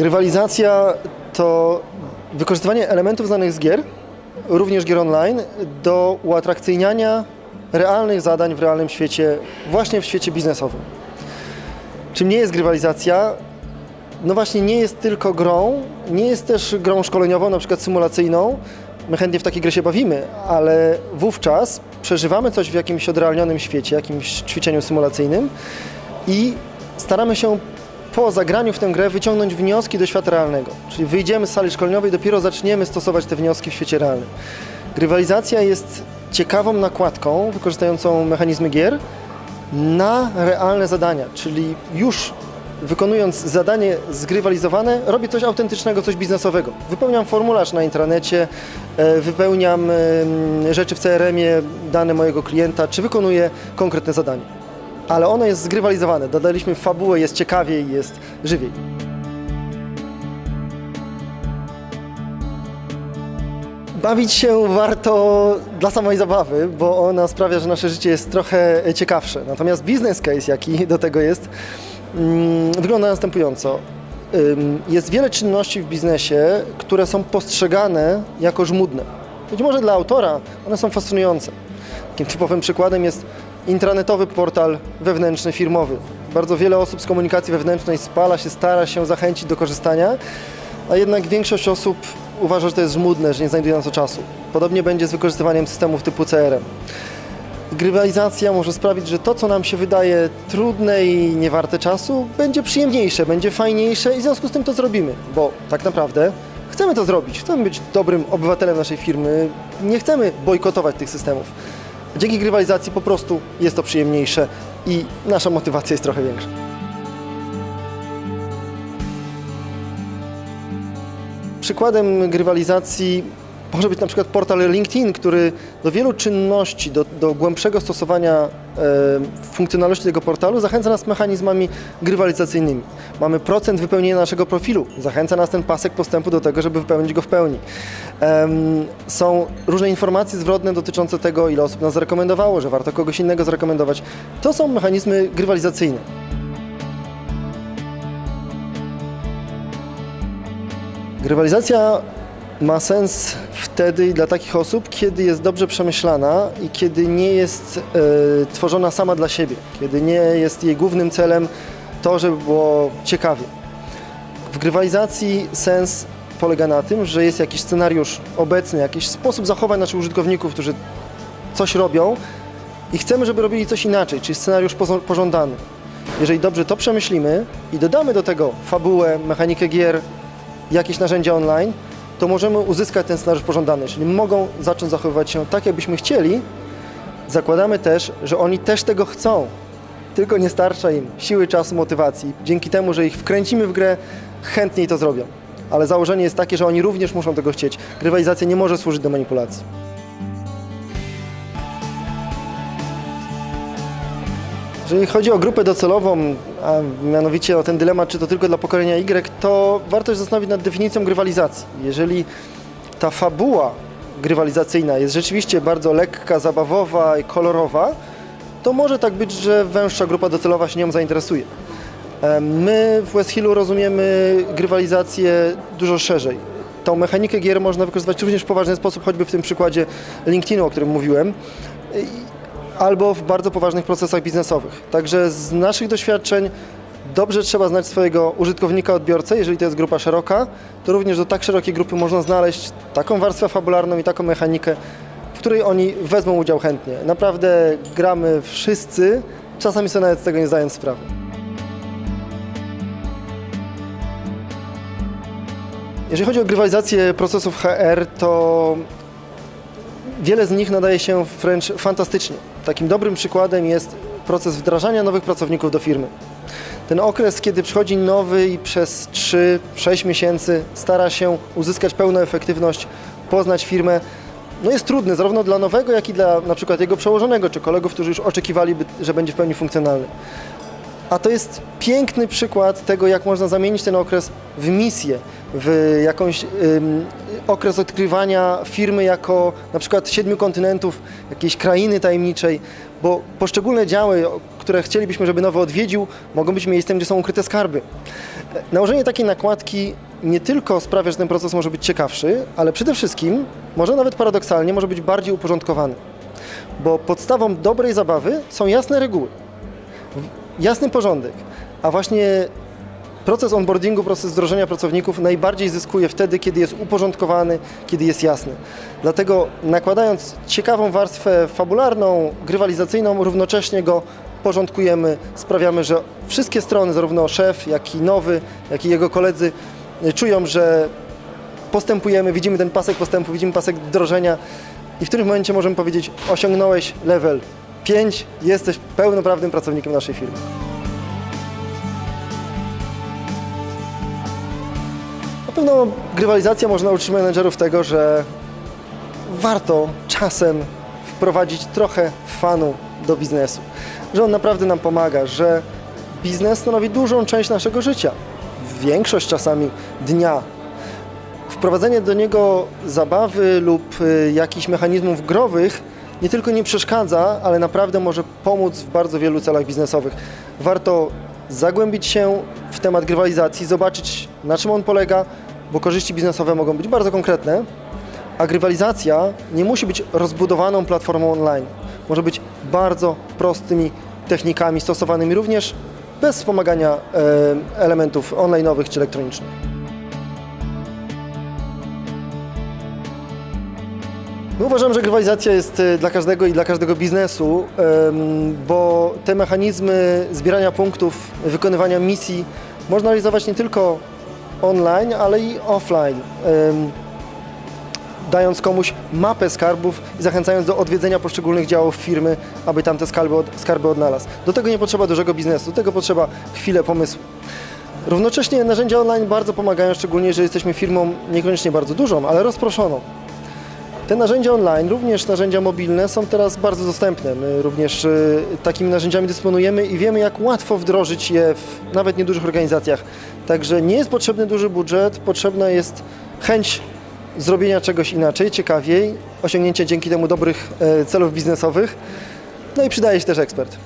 Grywalizacja to wykorzystywanie elementów znanych z gier, również gier online, do uatrakcyjniania realnych zadań w realnym świecie, właśnie w świecie biznesowym. Czym nie jest grywalizacja? No właśnie nie jest tylko grą, nie jest też grą szkoleniową, na przykład symulacyjną. My chętnie w takiej grze się bawimy, ale wówczas przeżywamy coś w jakimś odrealnionym świecie, jakimś ćwiczeniu symulacyjnym i staramy się po zagraniu w tę grę wyciągnąć wnioski do świata realnego. Czyli wyjdziemy z sali szkoleniowej dopiero zaczniemy stosować te wnioski w świecie realnym. Grywalizacja jest ciekawą nakładką wykorzystującą mechanizmy gier na realne zadania, czyli już wykonując zadanie zgrywalizowane, robię coś autentycznego, coś biznesowego. Wypełniam formularz na intranecie, e, wypełniam rzeczy w CRM-ie, dane mojego klienta, czy wykonuję konkretne zadanie. Ale ono jest zgrywalizowane, dodaliśmy fabułę, jest ciekawiej, jest żywiej. Bawić się warto dla samej zabawy, bo ona sprawia, że nasze życie jest trochę ciekawsze. Natomiast business case, jaki do tego jest, mm, wygląda następująco. Jest wiele czynności w biznesie, które są postrzegane jako żmudne. Być może dla autora one są fascynujące. Takim typowym przykładem jest intranetowy portal wewnętrzny firmowy. Bardzo wiele osób z komunikacji wewnętrznej spala się, stara się zachęcić do korzystania, a jednak większość osób uważa, że to jest żmudne, że nie znajduje na to czasu. Podobnie będzie z wykorzystywaniem systemów typu CRM. Grywalizacja może sprawić, że to, co nam się wydaje trudne i niewarte czasu, będzie przyjemniejsze, będzie fajniejsze i w związku z tym to zrobimy, bo tak naprawdę chcemy to zrobić, chcemy być dobrym obywatelem naszej firmy, nie chcemy bojkotować tych systemów. Dzięki grywalizacji po prostu jest to przyjemniejsze i nasza motywacja jest trochę większa. Przykładem grywalizacji może być na przykład portal LinkedIn, który do wielu czynności, do, do głębszego stosowania e, funkcjonalności tego portalu zachęca nas mechanizmami grywalizacyjnymi. Mamy procent wypełnienia naszego profilu, zachęca nas ten pasek postępu do tego, żeby wypełnić go w pełni. Są różne informacje zwrotne dotyczące tego, ile osób nas zarekomendowało, że warto kogoś innego zarekomendować. To są mechanizmy grywalizacyjne. Grywalizacja ma sens wtedy dla takich osób, kiedy jest dobrze przemyślana i kiedy nie jest e, tworzona sama dla siebie, kiedy nie jest jej głównym celem to, żeby było ciekawie. W grywalizacji sens polega na tym, że jest jakiś scenariusz obecny, jakiś sposób zachowań naszych użytkowników, którzy coś robią i chcemy, żeby robili coś inaczej, czyli scenariusz pożądany. Jeżeli dobrze to przemyślimy i dodamy do tego fabułę, mechanikę gier, jakieś narzędzia online, to możemy uzyskać ten scenariusz pożądany, czyli mogą zacząć zachowywać się tak, jakbyśmy chcieli. Zakładamy też, że oni też tego chcą, tylko nie starcza im siły, czasu, motywacji. Dzięki temu, że ich wkręcimy w grę, chętniej to zrobią. Ale założenie jest takie, że oni również muszą tego chcieć. Grywalizacja nie może służyć do manipulacji. Jeżeli chodzi o grupę docelową, a mianowicie o ten dylemat, czy to tylko dla pokolenia Y, to warto się zastanowić nad definicją grywalizacji. Jeżeli ta fabuła grywalizacyjna jest rzeczywiście bardzo lekka, zabawowa i kolorowa, to może tak być, że węższa grupa docelowa się nią zainteresuje. My w West Hillu rozumiemy grywalizację dużo szerzej. Tą mechanikę gier można wykorzystywać również w poważny sposób, choćby w tym przykładzie LinkedInu, o którym mówiłem albo w bardzo poważnych procesach biznesowych. Także z naszych doświadczeń dobrze trzeba znać swojego użytkownika, odbiorcę, jeżeli to jest grupa szeroka, to również do tak szerokiej grupy można znaleźć taką warstwę fabularną i taką mechanikę, w której oni wezmą udział chętnie. Naprawdę gramy wszyscy, czasami sobie nawet z tego nie zdając sprawy. Jeżeli chodzi o grywalizację procesów HR, to wiele z nich nadaje się wręcz fantastycznie. Takim dobrym przykładem jest proces wdrażania nowych pracowników do firmy. Ten okres, kiedy przychodzi nowy i przez 3-6 miesięcy stara się uzyskać pełną efektywność, poznać firmę, no jest trudny zarówno dla nowego, jak i dla na przykład jego przełożonego czy kolegów, którzy już oczekiwaliby, że będzie w pełni funkcjonalny. A to jest piękny przykład tego, jak można zamienić ten okres w misję, w jakąś ym, okres odkrywania firmy jako na przykład siedmiu kontynentów, jakiejś krainy tajemniczej, bo poszczególne działy, które chcielibyśmy, żeby nowy odwiedził, mogą być miejscem, gdzie są ukryte skarby. Nałożenie takiej nakładki nie tylko sprawia, że ten proces może być ciekawszy, ale przede wszystkim, może nawet paradoksalnie, może być bardziej uporządkowany. Bo podstawą dobrej zabawy są jasne reguły, jasny porządek, a właśnie proces onboardingu, proces wdrożenia pracowników najbardziej zyskuje wtedy, kiedy jest uporządkowany, kiedy jest jasny. Dlatego nakładając ciekawą warstwę fabularną, grywalizacyjną, równocześnie go porządkujemy, sprawiamy, że wszystkie strony, zarówno szef, jak i nowy, jak i jego koledzy y, czują, że postępujemy, widzimy ten pasek postępu, widzimy pasek wdrożenia i w którym momencie możemy powiedzieć, osiągnąłeś level 5, jesteś pełnoprawnym pracownikiem naszej firmy. Pewno grywalizacja może nauczyć menedżerów tego, że warto czasem wprowadzić trochę fanu do biznesu. Że on naprawdę nam pomaga, że biznes stanowi dużą część naszego życia. Większość czasami dnia. Wprowadzenie do niego zabawy lub y, jakichś mechanizmów growych nie tylko nie przeszkadza, ale naprawdę może pomóc w bardzo wielu celach biznesowych. Warto zagłębić się w temat grywalizacji, zobaczyć na czym on polega, bo korzyści biznesowe mogą być bardzo konkretne, a grywalizacja nie musi być rozbudowaną platformą online. Może być bardzo prostymi technikami stosowanymi również bez wspomagania e, elementów online'owych czy elektronicznych. My uważam, że grywalizacja jest e, dla każdego i dla każdego biznesu, bo te mechanizmy zbierania punktów, wykonywania misji można realizować nie tylko online, ale i offline. Dając komuś mapę skarbów i zachęcając do odwiedzenia poszczególnych działów firmy, aby tam te skarby odnalazł. Do tego nie potrzeba dużego biznesu, do tego potrzeba chwilę pomysłu. Równocześnie narzędzia online bardzo pomagają, szczególnie jeżeli jesteśmy firmą niekoniecznie bardzo dużą, ale rozproszoną. Te narzędzia online, również narzędzia mobilne są teraz bardzo dostępne. My również y, takimi narzędziami dysponujemy i wiemy, jak łatwo wdrożyć je w nawet niedużych organizacjach. Także nie jest potrzebny duży budżet, potrzebna jest chęć zrobienia czegoś inaczej, ciekawiej, osiągnięcia dzięki temu dobrych e, celów biznesowych. No i przydaje się też ekspert.